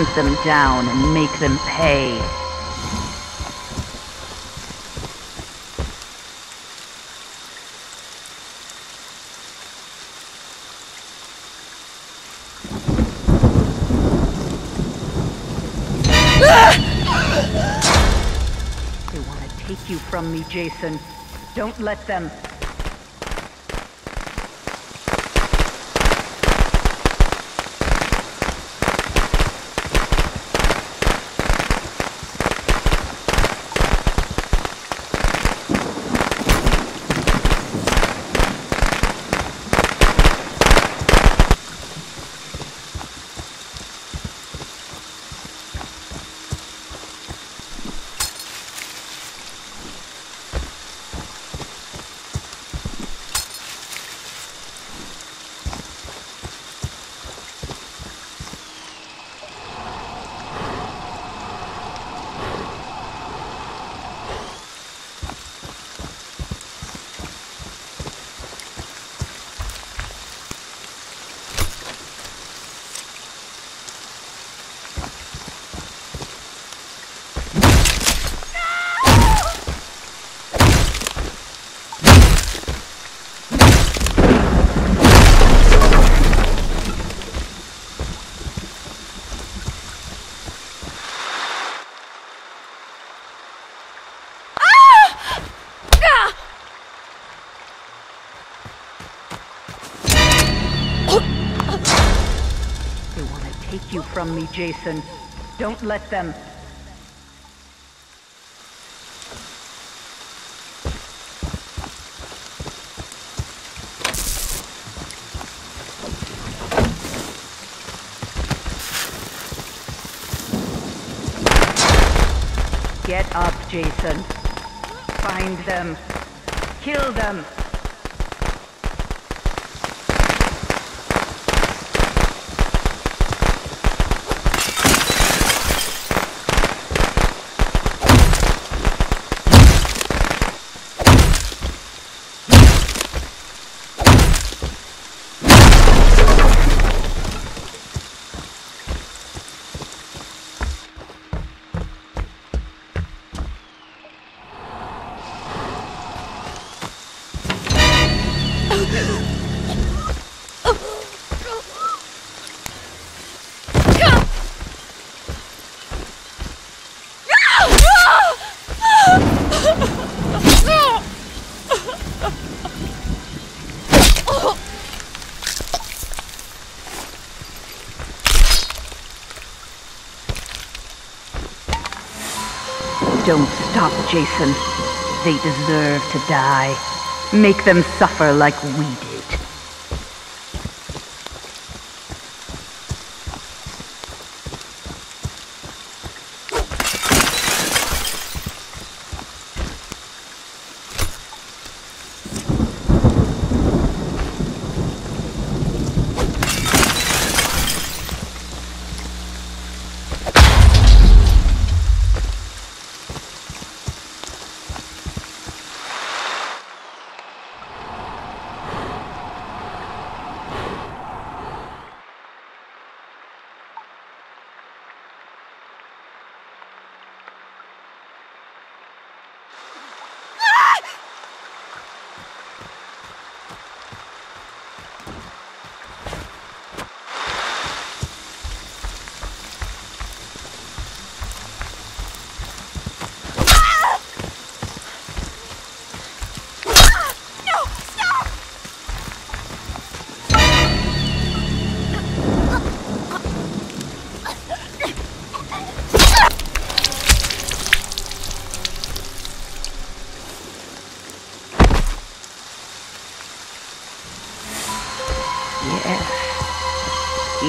Hunt them down and make them pay. They want to take you from me, Jason. Don't let them. They want to take you from me, Jason. Don't let them. Get up, Jason. Find them. Kill them. Don't stop, Jason. They deserve to die. Make them suffer like we did.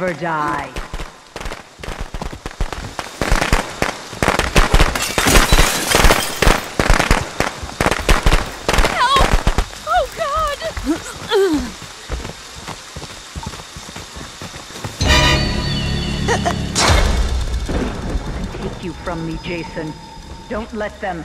Never die. Oh God! Take you from me, Jason. Don't let them.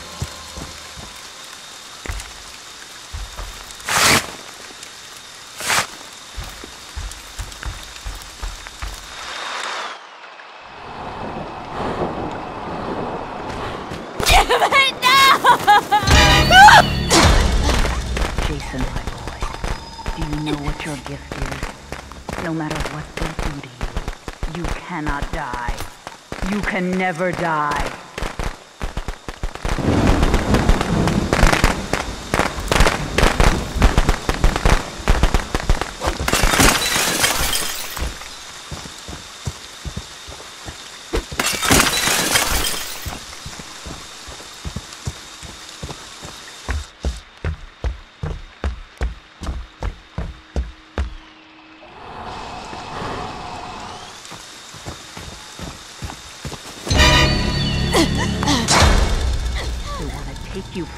Cannot die. You can never die.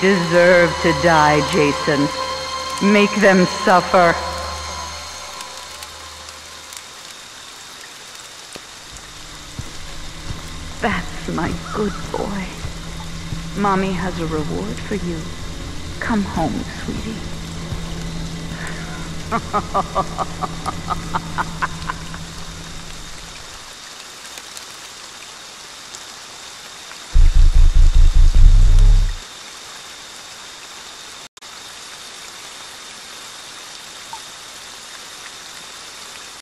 Deserve to die, Jason. Make them suffer. That's my good boy. Mommy has a reward for you. Come home, sweetie.